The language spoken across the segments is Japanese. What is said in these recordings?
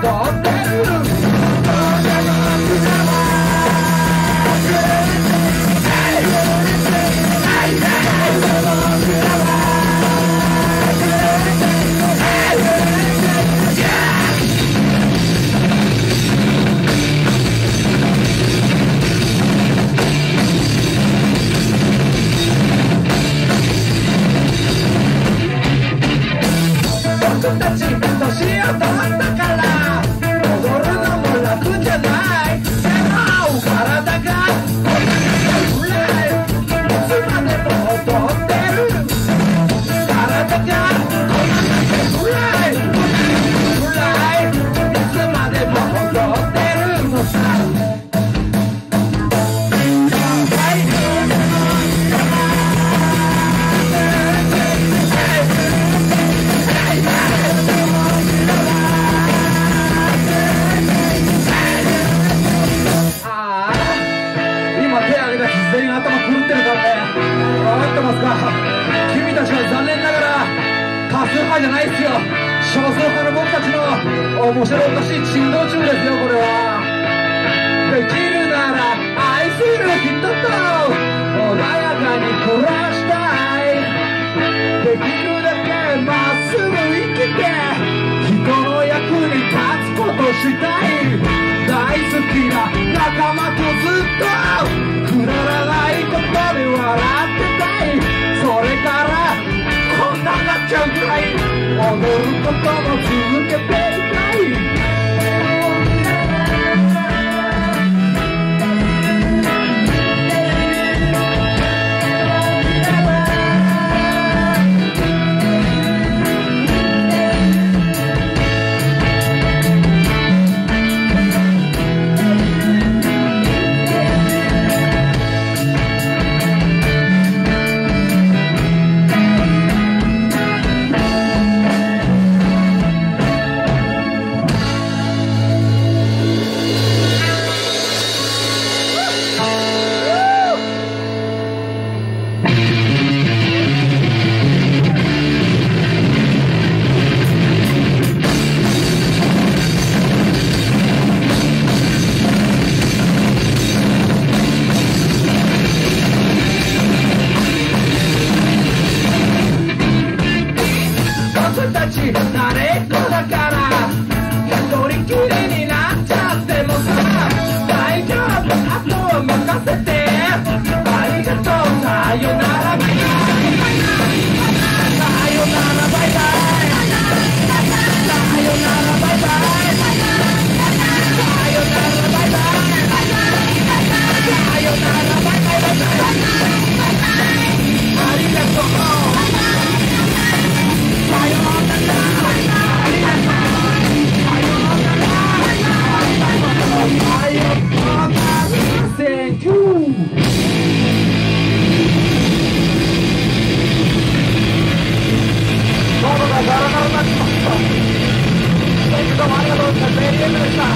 Dog. か君たちは残念ながら多数派じゃないですよ。少数派の僕たちの面白おかしい珍道中ですよこれは。todo 先生どうもありがとうございます。メリーエムでしたあ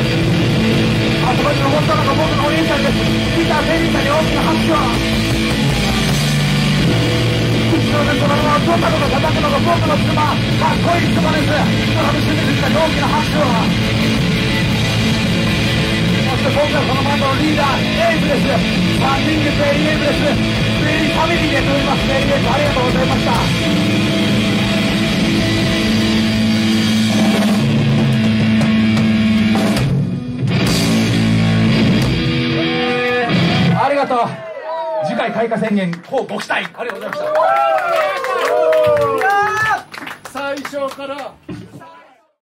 そこに登ったのが僕のお兄ちゃんですピーター・メリーさんに大きな拍手を口の中のままどんなこと叩くのが僕の妻かっこいい妻ですドラムシュミズさんに大きな拍手をそして僕がそのバンドのリーダーエイブです3人でベリーエイブですベリーファミリーで飛びますベリーエイブありがとうございましりがとう。次回開花宣言こうご期待。ありがとうございました。最初から。